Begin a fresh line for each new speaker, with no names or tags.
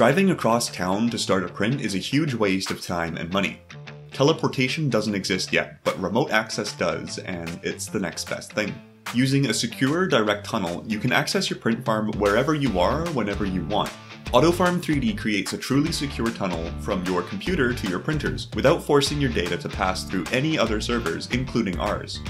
Driving across town to start a print is a huge waste of time and money. Teleportation doesn't exist yet, but remote access does, and it's the next best thing. Using a secure direct tunnel, you can access your print farm wherever you are, whenever you want. AutoFarm 3D creates a truly secure tunnel from your computer to your printers, without forcing your data to pass through any other servers, including ours.